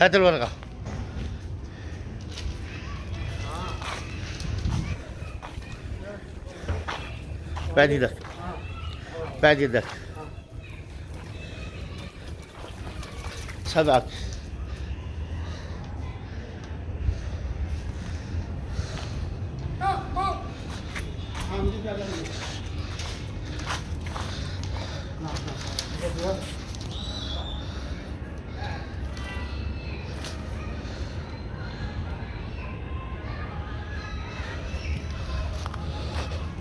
هات الورقة. بعد يدك. بعد يدك. سبعك